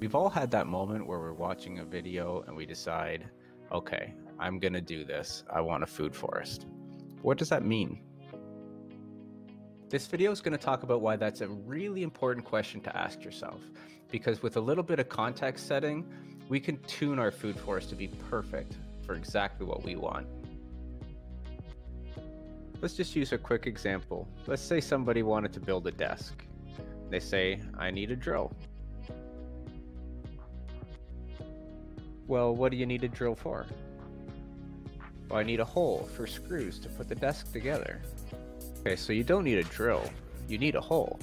We've all had that moment where we're watching a video and we decide, okay, I'm going to do this. I want a food forest. What does that mean? This video is going to talk about why that's a really important question to ask yourself. Because with a little bit of context setting, we can tune our food forest to be perfect for exactly what we want. Let's just use a quick example. Let's say somebody wanted to build a desk. They say, I need a drill. Well, what do you need a drill for? Well, I need a hole for screws to put the desk together. Okay, so you don't need a drill, you need a hole.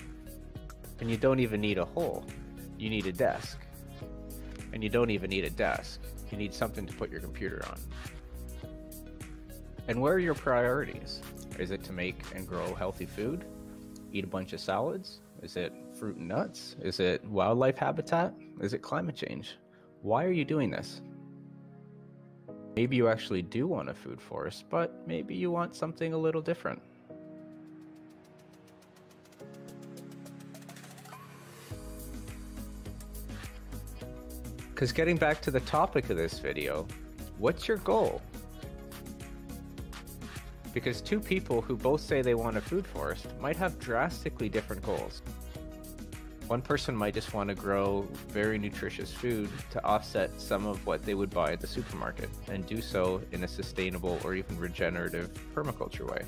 And you don't even need a hole, you need a desk. And you don't even need a desk, you need something to put your computer on. And where are your priorities? Is it to make and grow healthy food? Eat a bunch of salads? Is it fruit and nuts? Is it wildlife habitat? Is it climate change? Why are you doing this? Maybe you actually do want a food forest, but maybe you want something a little different. Because getting back to the topic of this video, what's your goal? Because two people who both say they want a food forest might have drastically different goals. One person might just want to grow very nutritious food to offset some of what they would buy at the supermarket and do so in a sustainable or even regenerative permaculture way.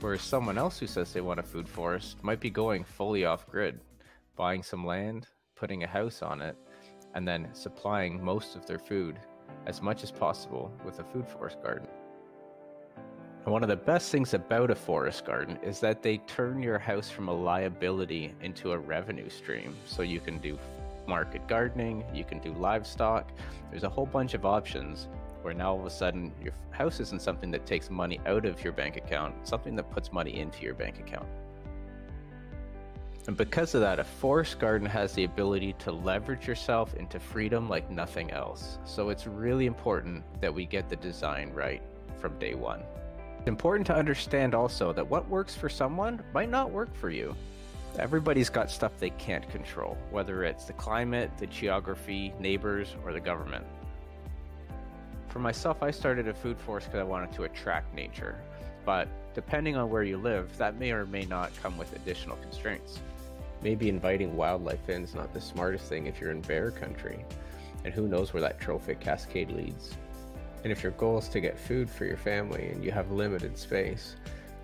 Whereas someone else who says they want a food forest might be going fully off grid, buying some land, putting a house on it, and then supplying most of their food as much as possible with a food forest garden. And one of the best things about a forest garden is that they turn your house from a liability into a revenue stream. So you can do market gardening, you can do livestock. There's a whole bunch of options where now all of a sudden your house isn't something that takes money out of your bank account, something that puts money into your bank account. And because of that, a forest garden has the ability to leverage yourself into freedom like nothing else. So it's really important that we get the design right from day one. It's important to understand also that what works for someone might not work for you. Everybody's got stuff they can't control, whether it's the climate, the geography, neighbors, or the government. For myself, I started a food forest because I wanted to attract nature. But depending on where you live, that may or may not come with additional constraints. Maybe inviting wildlife in is not the smartest thing if you're in bear country. And who knows where that trophic cascade leads. And if your goal is to get food for your family and you have limited space,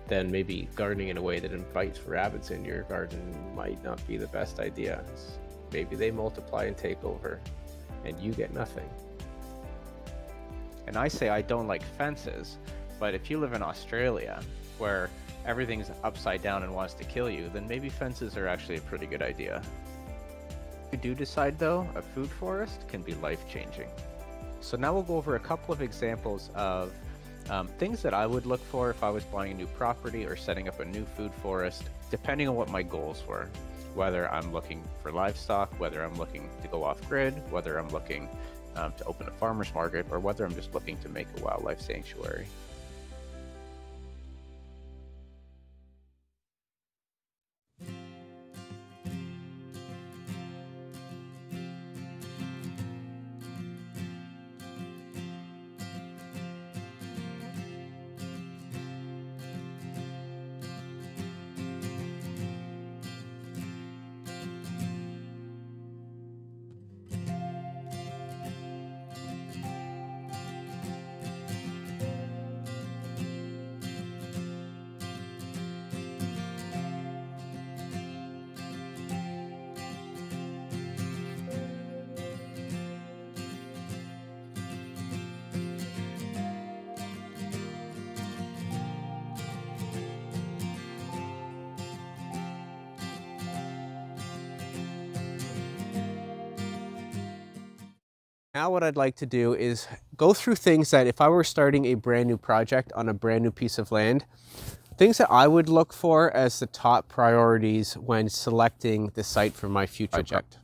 then maybe gardening in a way that invites rabbits into your garden might not be the best idea. Maybe they multiply and take over, and you get nothing. And I say I don't like fences, but if you live in Australia, where everything's upside down and wants to kill you, then maybe fences are actually a pretty good idea. If you do decide though, a food forest can be life changing. So now we'll go over a couple of examples of um, things that I would look for if I was buying a new property or setting up a new food forest, depending on what my goals were. Whether I'm looking for livestock, whether I'm looking to go off grid, whether I'm looking um, to open a farmer's market, or whether I'm just looking to make a wildlife sanctuary. Now what I'd like to do is go through things that if I were starting a brand new project on a brand new piece of land, things that I would look for as the top priorities when selecting the site for my future project.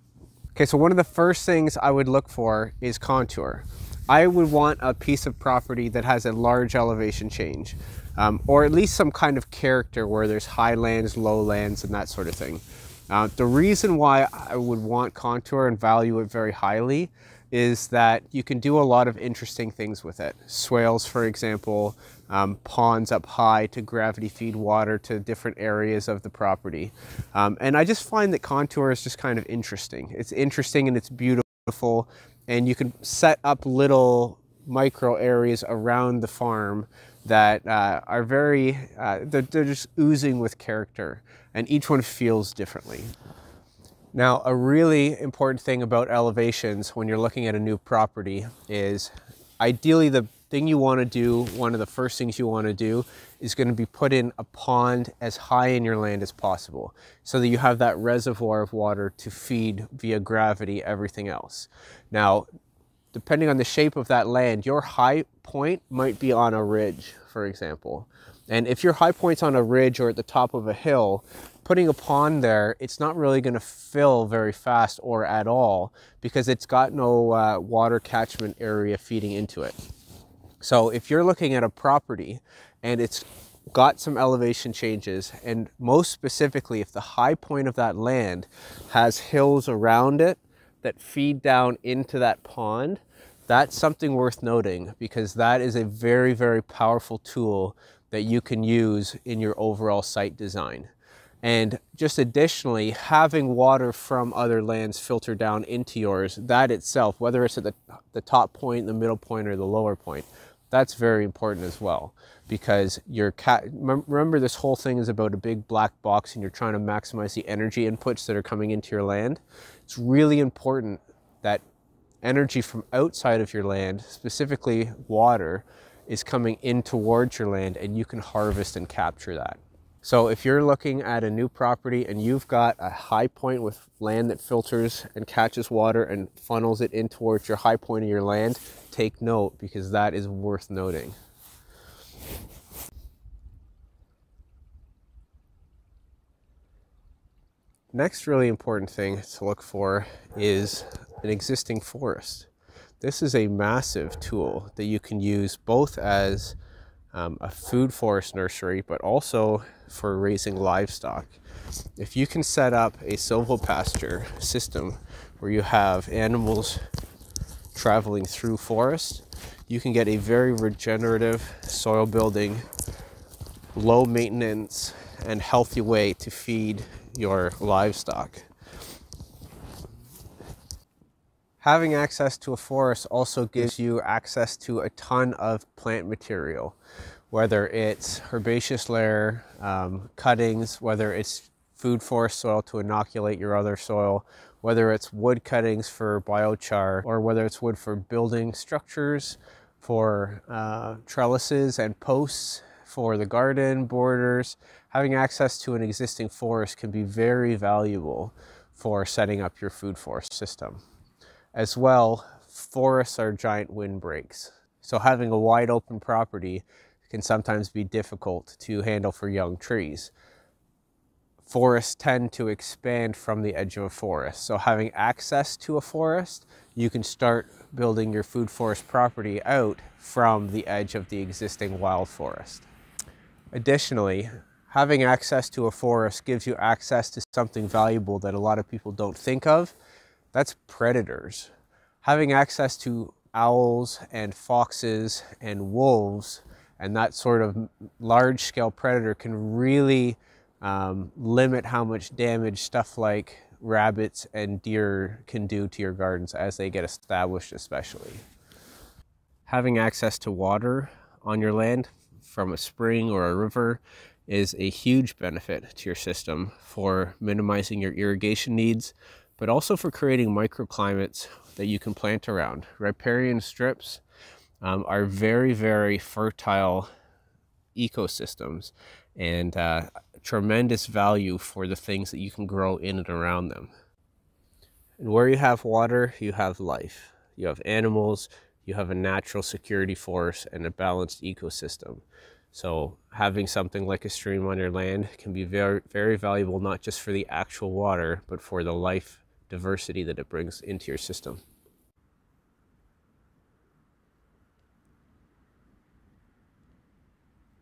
Okay, so one of the first things I would look for is contour. I would want a piece of property that has a large elevation change, um, or at least some kind of character where there's highlands, lowlands, and that sort of thing. Uh, the reason why I would want contour and value it very highly is that you can do a lot of interesting things with it. Swales, for example, um, ponds up high to gravity feed water to different areas of the property. Um, and I just find that contour is just kind of interesting. It's interesting and it's beautiful and you can set up little micro areas around the farm that uh, are very, uh, they're, they're just oozing with character and each one feels differently. Now, a really important thing about elevations when you're looking at a new property is ideally the thing you want to do, one of the first things you want to do is going to be put in a pond as high in your land as possible so that you have that reservoir of water to feed via gravity everything else. Now, depending on the shape of that land, your high point might be on a ridge, for example. And if your high point's on a ridge or at the top of a hill, putting a pond there, it's not really going to fill very fast or at all because it's got no uh, water catchment area feeding into it. So if you're looking at a property and it's got some elevation changes, and most specifically, if the high point of that land has hills around it that feed down into that pond, that's something worth noting because that is a very, very powerful tool that you can use in your overall site design. And just additionally, having water from other lands filter down into yours, that itself, whether it's at the, the top point, the middle point, or the lower point, that's very important as well. Because your cat remember this whole thing is about a big black box and you're trying to maximize the energy inputs that are coming into your land? It's really important that energy from outside of your land specifically water is coming in towards your land and you can harvest and capture that so if you're looking at a new property and you've got a high point with land that filters and catches water and funnels it in towards your high point of your land, take note because that is worth noting. Next really important thing to look for is an existing forest. This is a massive tool that you can use both as um, a food forest nursery, but also for raising livestock. If you can set up a silvopasture system where you have animals traveling through forest, you can get a very regenerative, soil building, low maintenance, and healthy way to feed your livestock. Having access to a forest also gives you access to a ton of plant material whether it's herbaceous layer, um, cuttings, whether it's food forest soil to inoculate your other soil, whether it's wood cuttings for biochar, or whether it's wood for building structures, for uh, trellises and posts, for the garden borders. Having access to an existing forest can be very valuable for setting up your food forest system. As well, forests are giant windbreaks. So having a wide open property can sometimes be difficult to handle for young trees. Forests tend to expand from the edge of a forest. So having access to a forest, you can start building your food forest property out from the edge of the existing wild forest. Additionally, having access to a forest gives you access to something valuable that a lot of people don't think of. That's predators. Having access to owls and foxes and wolves and that sort of large scale predator can really um, limit how much damage stuff like rabbits and deer can do to your gardens as they get established especially. Having access to water on your land from a spring or a river is a huge benefit to your system for minimizing your irrigation needs, but also for creating microclimates that you can plant around. Riparian strips um, are very, very fertile ecosystems and uh, tremendous value for the things that you can grow in and around them. And where you have water, you have life. You have animals, you have a natural security force and a balanced ecosystem. So having something like a stream on your land can be very, very valuable, not just for the actual water, but for the life diversity that it brings into your system.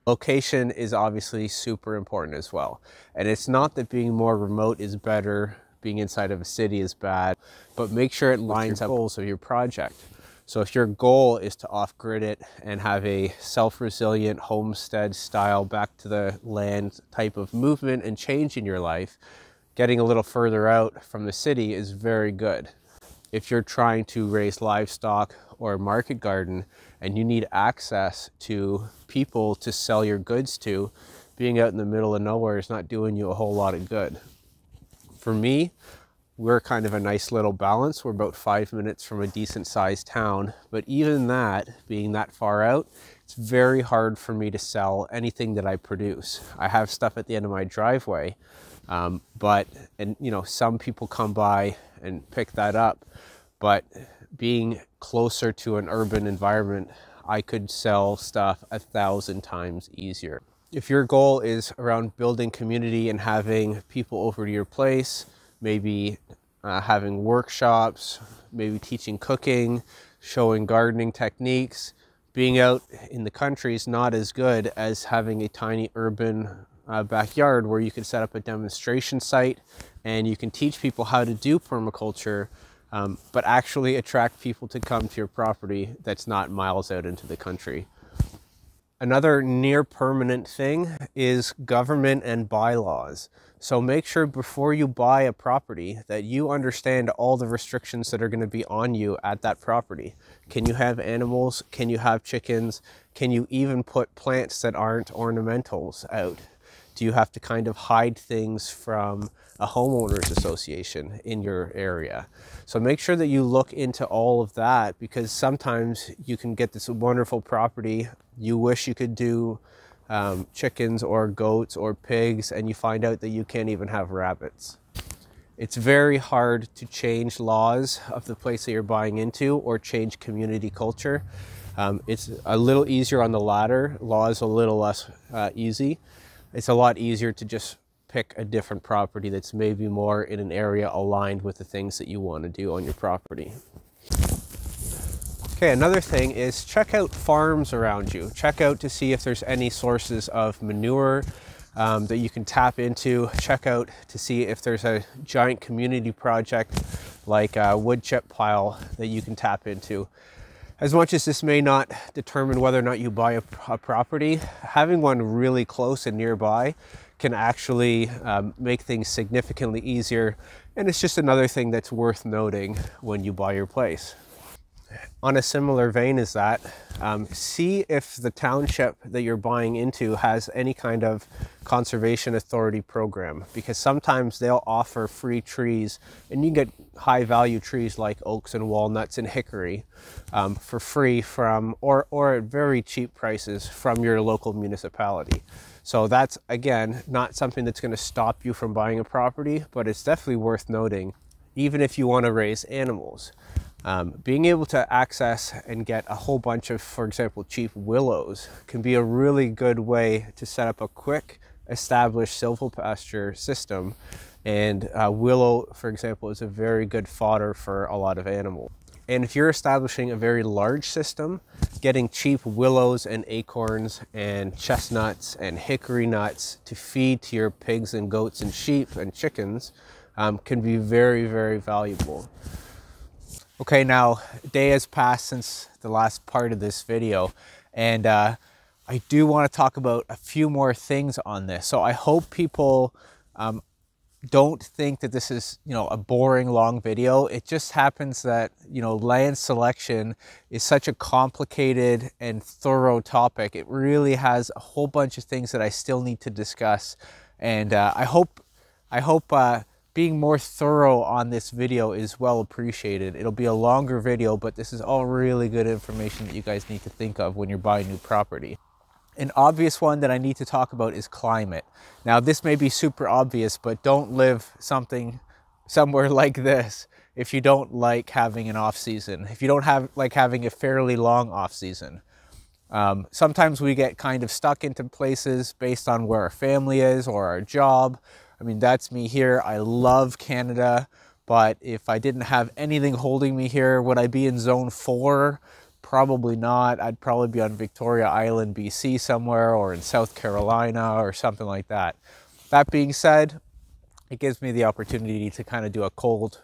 Location is obviously super important as well. And it's not that being more remote is better, being inside of a city is bad, but make sure it lines up goals of your project. So if your goal is to off-grid it and have a self-resilient homestead style back to the land type of movement and change in your life, getting a little further out from the city is very good. If you're trying to raise livestock or market garden and you need access to people to sell your goods to, being out in the middle of nowhere is not doing you a whole lot of good. For me, we're kind of a nice little balance. We're about five minutes from a decent sized town, but even that, being that far out, it's very hard for me to sell anything that I produce. I have stuff at the end of my driveway, um, but, and you know, some people come by and pick that up, but being closer to an urban environment, I could sell stuff a thousand times easier. If your goal is around building community and having people over to your place, maybe uh, having workshops, maybe teaching cooking, showing gardening techniques. Being out in the country is not as good as having a tiny urban uh, backyard where you can set up a demonstration site and you can teach people how to do permaculture, um, but actually attract people to come to your property that's not miles out into the country. Another near permanent thing is government and bylaws. So make sure before you buy a property that you understand all the restrictions that are going to be on you at that property. Can you have animals? Can you have chickens? Can you even put plants that aren't ornamentals out? Do you have to kind of hide things from a homeowners association in your area? So make sure that you look into all of that because sometimes you can get this wonderful property. You wish you could do um, chickens or goats or pigs and you find out that you can't even have rabbits. It's very hard to change laws of the place that you're buying into or change community culture. Um, it's a little easier on the latter. Law is a little less uh, easy it's a lot easier to just pick a different property that's maybe more in an area aligned with the things that you want to do on your property. Okay, another thing is check out farms around you. Check out to see if there's any sources of manure um, that you can tap into. Check out to see if there's a giant community project like a wood chip pile that you can tap into. As much as this may not determine whether or not you buy a, a property, having one really close and nearby can actually um, make things significantly easier. And it's just another thing that's worth noting when you buy your place on a similar vein as that, um, see if the township that you're buying into has any kind of conservation authority program because sometimes they'll offer free trees and you get high value trees like oaks and walnuts and hickory um, for free from or, or at very cheap prices from your local municipality. So that's again not something that's going to stop you from buying a property, but it's definitely worth noting even if you want to raise animals. Um, being able to access and get a whole bunch of, for example, cheap willows can be a really good way to set up a quick established silvopasture system. And uh, willow, for example, is a very good fodder for a lot of animals. And if you're establishing a very large system, getting cheap willows and acorns and chestnuts and hickory nuts to feed to your pigs and goats and sheep and chickens um, can be very, very valuable. Okay, now a day has passed since the last part of this video and uh, I do want to talk about a few more things on this. So I hope people um, don't think that this is, you know, a boring long video. It just happens that, you know, land selection is such a complicated and thorough topic. It really has a whole bunch of things that I still need to discuss. And uh, I hope, I hope uh, being more thorough on this video is well appreciated. It'll be a longer video, but this is all really good information that you guys need to think of when you're buying new property. An obvious one that I need to talk about is climate. Now, this may be super obvious, but don't live something somewhere like this if you don't like having an off season. If you don't have like having a fairly long off season. Um, sometimes we get kind of stuck into places based on where our family is or our job I mean, that's me here. I love Canada, but if I didn't have anything holding me here, would I be in zone four? Probably not. I'd probably be on Victoria Island, BC somewhere, or in South Carolina or something like that. That being said, it gives me the opportunity to kind of do a cold,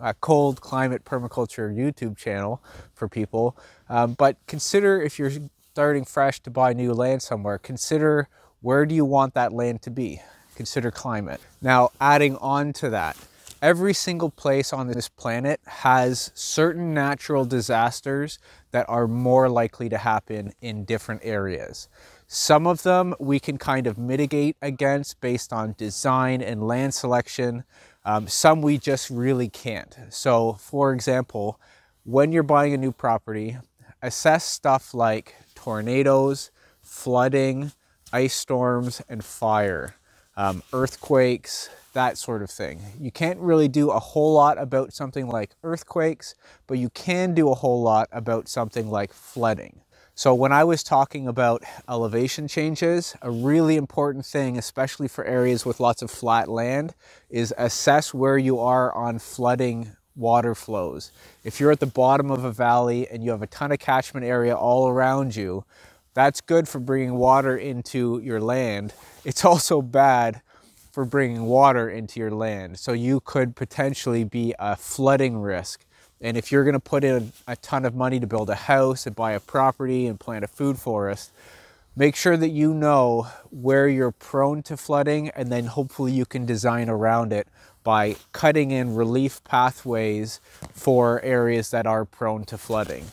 a cold climate permaculture YouTube channel for people. Um, but consider if you're starting fresh to buy new land somewhere, consider where do you want that land to be? Consider climate. Now, adding on to that, every single place on this planet has certain natural disasters that are more likely to happen in different areas. Some of them we can kind of mitigate against based on design and land selection. Um, some we just really can't. So for example, when you're buying a new property, assess stuff like tornadoes, flooding, ice storms, and fire, um, earthquakes, that sort of thing. You can't really do a whole lot about something like earthquakes, but you can do a whole lot about something like flooding. So when I was talking about elevation changes, a really important thing, especially for areas with lots of flat land, is assess where you are on flooding water flows. If you're at the bottom of a valley and you have a ton of catchment area all around you, that's good for bringing water into your land. It's also bad for bringing water into your land. So you could potentially be a flooding risk. And if you're gonna put in a ton of money to build a house and buy a property and plant a food forest, make sure that you know where you're prone to flooding and then hopefully you can design around it by cutting in relief pathways for areas that are prone to flooding.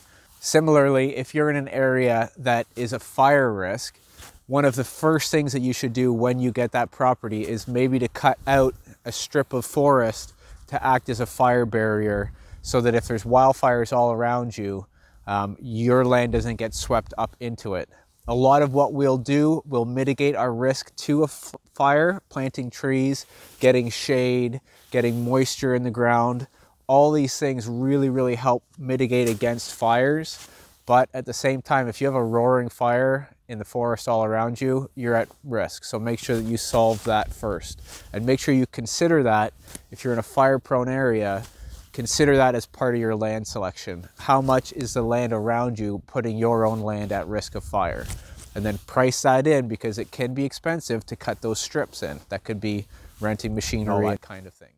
Similarly, if you're in an area that is a fire risk, one of the first things that you should do when you get that property is maybe to cut out a strip of forest to act as a fire barrier so that if there's wildfires all around you, um, your land doesn't get swept up into it. A lot of what we'll do will mitigate our risk to a fire, planting trees, getting shade, getting moisture in the ground. All these things really, really help mitigate against fires. But at the same time, if you have a roaring fire in the forest all around you, you're at risk. So make sure that you solve that first. And make sure you consider that if you're in a fire prone area, consider that as part of your land selection. How much is the land around you putting your own land at risk of fire? And then price that in because it can be expensive to cut those strips in. That could be renting machinery, that kind of thing.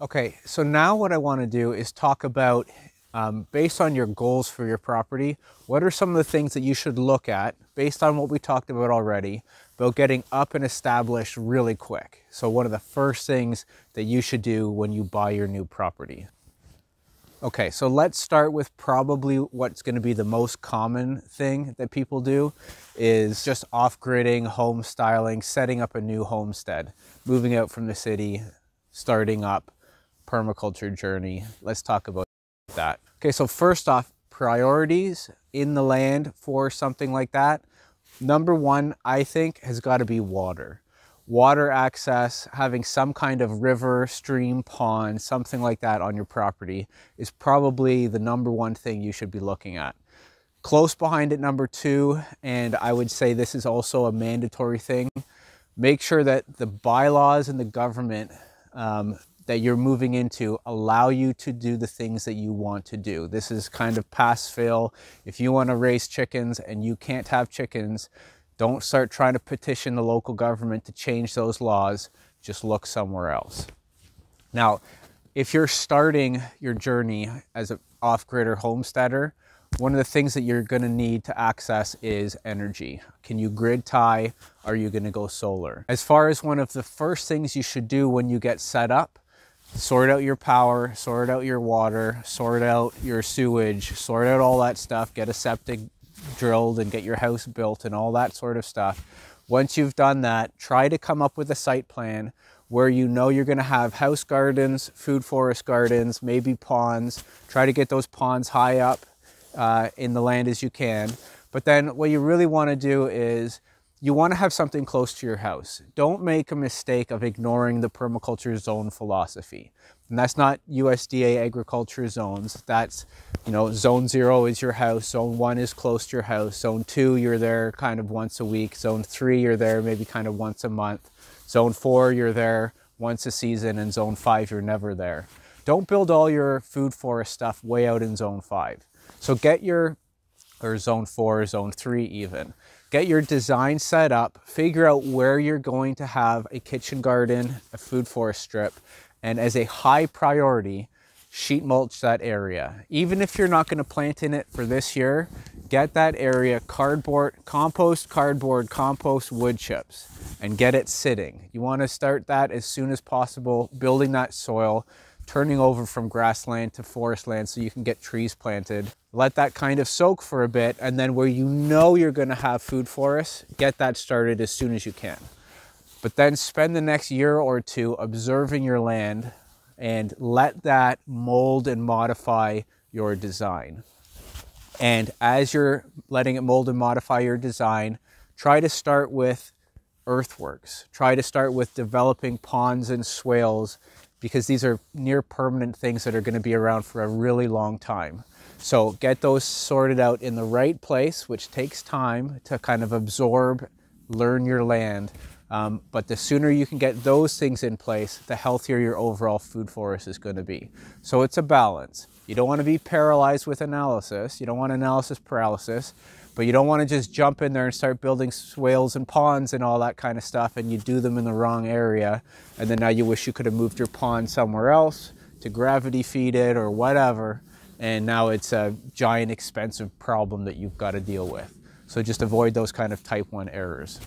Okay, so now what I want to do is talk about, um, based on your goals for your property, what are some of the things that you should look at based on what we talked about already about getting up and established really quick. So one of the first things that you should do when you buy your new property. Okay, so let's start with probably what's going to be the most common thing that people do is just off-gridding, home styling, setting up a new homestead, moving out from the city, starting up permaculture journey. Let's talk about that. Okay, so first off, priorities in the land for something like that. Number one, I think, has got to be water. Water access, having some kind of river, stream, pond, something like that on your property is probably the number one thing you should be looking at. Close behind it, number two, and I would say this is also a mandatory thing, make sure that the bylaws and the government um, that you're moving into allow you to do the things that you want to do. This is kind of pass fail. If you want to raise chickens and you can't have chickens, don't start trying to petition the local government to change those laws. Just look somewhere else. Now, if you're starting your journey as an off-grid or homesteader, one of the things that you're going to need to access is energy. Can you grid tie? Are you going to go solar? As far as one of the first things you should do when you get set up sort out your power, sort out your water, sort out your sewage, sort out all that stuff, get a septic drilled and get your house built and all that sort of stuff. Once you've done that, try to come up with a site plan where you know you're going to have house gardens, food forest gardens, maybe ponds. Try to get those ponds high up uh, in the land as you can. But then what you really want to do is you want to have something close to your house. Don't make a mistake of ignoring the permaculture zone philosophy. And that's not USDA agriculture zones. That's, you know, zone zero is your house, zone one is close to your house, zone two, you're there kind of once a week, zone three, you're there maybe kind of once a month, zone four, you're there once a season, and zone five, you're never there. Don't build all your food forest stuff way out in zone five. So get your, or zone four, zone three even. Get your design set up, figure out where you're going to have a kitchen garden, a food forest strip, and as a high priority, sheet mulch that area. Even if you're not going to plant in it for this year, get that area cardboard, compost, cardboard, compost, wood chips, and get it sitting. You want to start that as soon as possible, building that soil turning over from grassland to forest land so you can get trees planted. Let that kind of soak for a bit, and then where you know you're going to have food forests, get that started as soon as you can. But then spend the next year or two observing your land and let that mold and modify your design. And as you're letting it mold and modify your design, try to start with earthworks. Try to start with developing ponds and swales because these are near permanent things that are going to be around for a really long time. So get those sorted out in the right place, which takes time to kind of absorb, learn your land. Um, but the sooner you can get those things in place, the healthier your overall food forest is going to be. So it's a balance. You don't want to be paralyzed with analysis. You don't want analysis paralysis. But you don't want to just jump in there and start building swales and ponds and all that kind of stuff and you do them in the wrong area. And then now you wish you could have moved your pond somewhere else to gravity feed it or whatever. And now it's a giant expensive problem that you've got to deal with. So just avoid those kind of type 1 errors.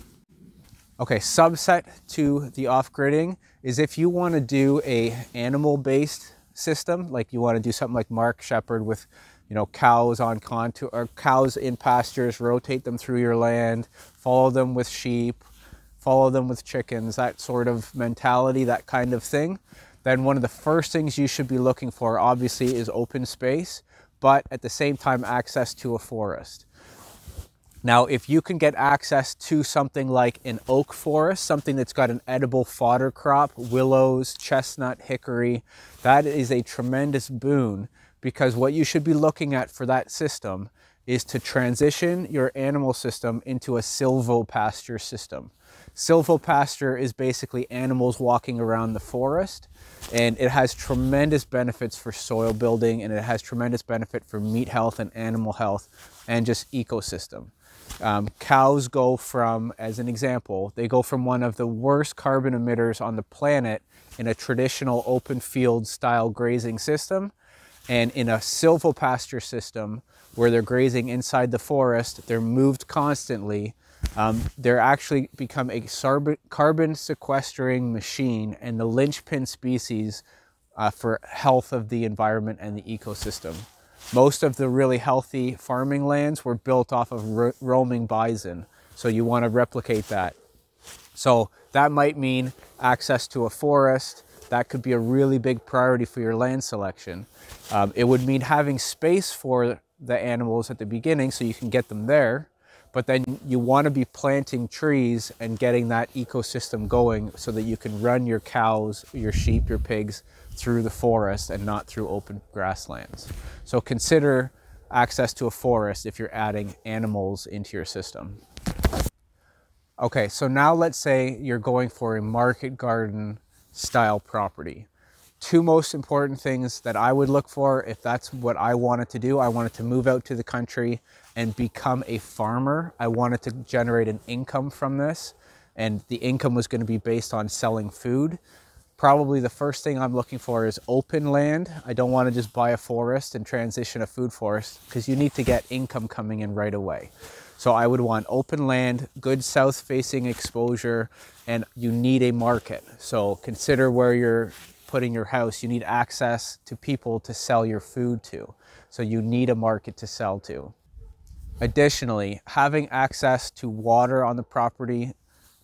Okay, subset to the off-gridding is if you want to do a animal-based system, like you want to do something like Mark Shepard with you know, cows on contour, or cows in pastures, rotate them through your land, follow them with sheep, follow them with chickens, that sort of mentality, that kind of thing, then one of the first things you should be looking for, obviously, is open space, but at the same time, access to a forest. Now, if you can get access to something like an oak forest, something that's got an edible fodder crop, willows, chestnut, hickory, that is a tremendous boon because what you should be looking at for that system is to transition your animal system into a silvopasture system. Silvopasture is basically animals walking around the forest and it has tremendous benefits for soil building and it has tremendous benefit for meat health and animal health and just ecosystem. Um, cows go from, as an example, they go from one of the worst carbon emitters on the planet in a traditional open field style grazing system and in a silvopasture system where they're grazing inside the forest, they're moved constantly. Um, they're actually become a carbon sequestering machine and the linchpin species uh, for health of the environment and the ecosystem. Most of the really healthy farming lands were built off of ro roaming bison, so you want to replicate that. So that might mean access to a forest, that could be a really big priority for your land selection. Um, it would mean having space for the animals at the beginning so you can get them there, but then you want to be planting trees and getting that ecosystem going so that you can run your cows, your sheep, your pigs through the forest and not through open grasslands. So consider access to a forest if you're adding animals into your system. Okay, so now let's say you're going for a market garden style property. Two most important things that I would look for if that's what I wanted to do. I wanted to move out to the country and become a farmer. I wanted to generate an income from this, and the income was going to be based on selling food. Probably the first thing I'm looking for is open land. I don't want to just buy a forest and transition a food forest because you need to get income coming in right away. So I would want open land, good south facing exposure, and you need a market. So consider where you're putting your house. You need access to people to sell your food to. So you need a market to sell to. Additionally, having access to water on the property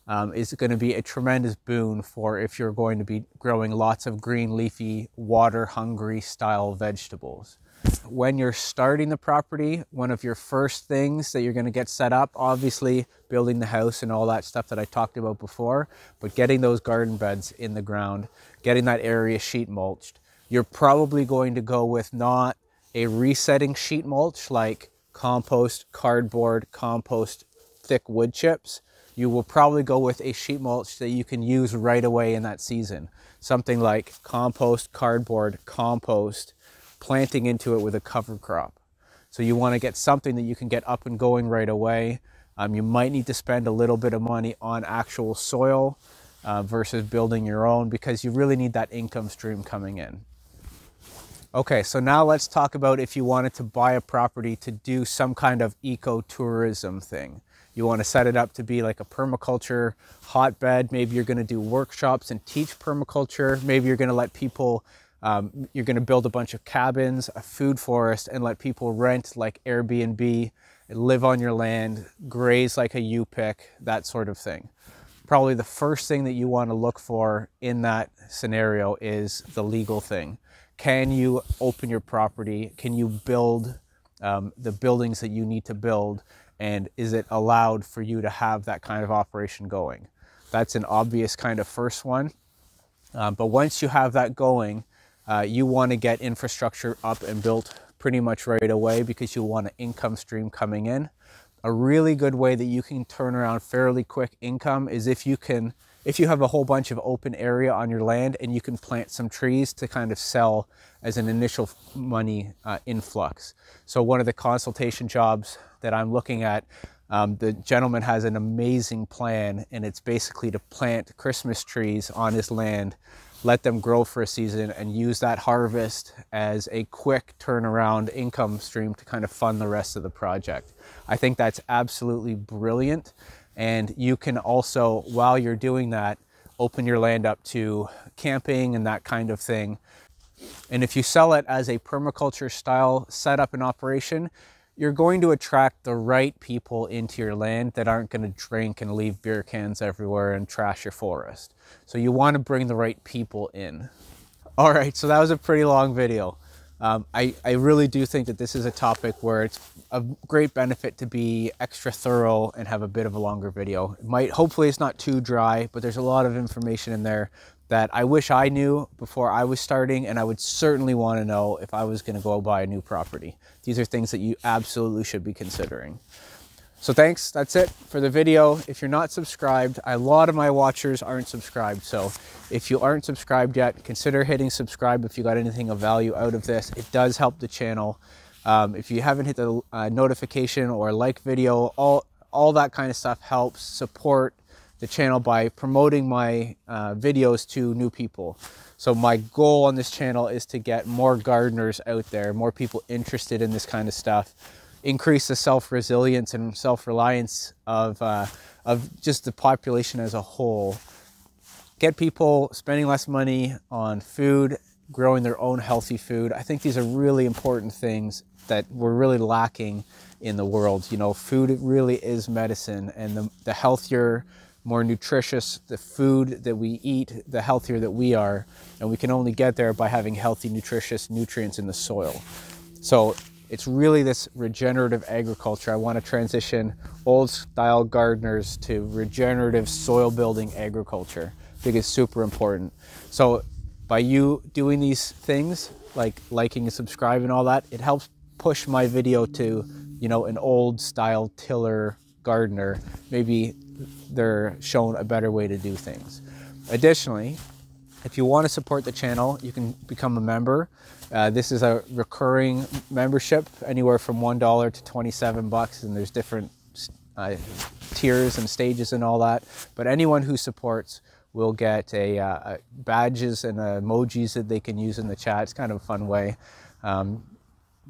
um, is going to be a tremendous boon for if you're going to be growing lots of green leafy water hungry style vegetables. When you're starting the property, one of your first things that you're going to get set up, obviously building the house and all that stuff that I talked about before, but getting those garden beds in the ground, getting that area sheet mulched. You're probably going to go with not a resetting sheet mulch like compost, cardboard, compost, thick wood chips, you will probably go with a sheet mulch that you can use right away in that season. Something like compost, cardboard, compost, planting into it with a cover crop. So you want to get something that you can get up and going right away. Um, you might need to spend a little bit of money on actual soil uh, versus building your own because you really need that income stream coming in. Okay, so now let's talk about if you wanted to buy a property to do some kind of ecotourism thing. You want to set it up to be like a permaculture hotbed. Maybe you're going to do workshops and teach permaculture. Maybe you're going to let people, um, you're going to build a bunch of cabins, a food forest, and let people rent like Airbnb, live on your land, graze like a U-pick, that sort of thing. Probably the first thing that you want to look for in that scenario is the legal thing can you open your property? Can you build um, the buildings that you need to build? And is it allowed for you to have that kind of operation going? That's an obvious kind of first one. Um, but once you have that going, uh, you want to get infrastructure up and built pretty much right away because you want an income stream coming in. A really good way that you can turn around fairly quick income is if you can if you have a whole bunch of open area on your land and you can plant some trees to kind of sell as an initial money uh, influx. So one of the consultation jobs that I'm looking at, um, the gentleman has an amazing plan and it's basically to plant Christmas trees on his land, let them grow for a season and use that harvest as a quick turnaround income stream to kind of fund the rest of the project. I think that's absolutely brilliant. And you can also, while you're doing that, open your land up to camping and that kind of thing. And if you sell it as a permaculture style setup and operation, you're going to attract the right people into your land that aren't going to drink and leave beer cans everywhere and trash your forest. So you want to bring the right people in. All right, so that was a pretty long video. Um, I, I really do think that this is a topic where it's a great benefit to be extra thorough and have a bit of a longer video. It might hopefully it's not too dry, but there's a lot of information in there that I wish I knew before I was starting, and I would certainly want to know if I was going to go buy a new property. These are things that you absolutely should be considering. So thanks, that's it for the video. If you're not subscribed, a lot of my watchers aren't subscribed. So if you aren't subscribed yet, consider hitting subscribe if you got anything of value out of this. It does help the channel. Um, if you haven't hit the uh, notification or like video, all, all that kind of stuff helps support the channel by promoting my uh, videos to new people. So my goal on this channel is to get more gardeners out there, more people interested in this kind of stuff increase the self-resilience and self-reliance of, uh, of just the population as a whole. Get people spending less money on food, growing their own healthy food. I think these are really important things that we're really lacking in the world. You know, food really is medicine and the, the healthier, more nutritious the food that we eat, the healthier that we are. And we can only get there by having healthy, nutritious nutrients in the soil. So it's really this regenerative agriculture. I want to transition old style gardeners to regenerative soil building agriculture. I think it's super important. So by you doing these things, like liking and subscribing and all that, it helps push my video to, you know, an old style tiller gardener. Maybe they're shown a better way to do things. Additionally, if you want to support the channel, you can become a member. Uh, this is a recurring membership, anywhere from $1 to 27 bucks, and there's different uh, tiers and stages and all that. But anyone who supports will get a, uh, badges and emojis that they can use in the chat. It's kind of a fun way, um,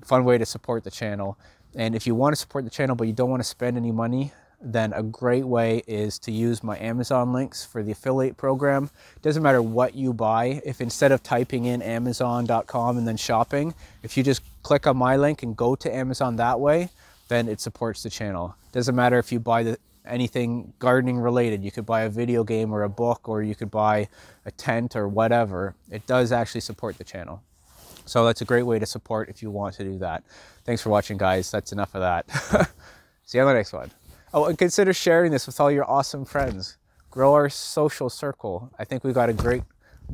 fun way to support the channel. And if you want to support the channel, but you don't want to spend any money, then a great way is to use my Amazon links for the affiliate program. Doesn't matter what you buy. If instead of typing in amazon.com and then shopping, if you just click on my link and go to Amazon that way, then it supports the channel. Doesn't matter if you buy the, anything gardening related. You could buy a video game or a book, or you could buy a tent or whatever. It does actually support the channel. So that's a great way to support if you want to do that. Thanks for watching, guys. That's enough of that. See you on the next one. Oh, and consider sharing this with all your awesome friends. Grow our social circle. I think we've got a great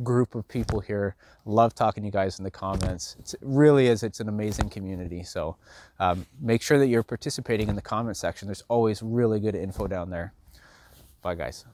group of people here. Love talking to you guys in the comments. It's, it really is, it's an amazing community. So um, make sure that you're participating in the comment section. There's always really good info down there. Bye, guys.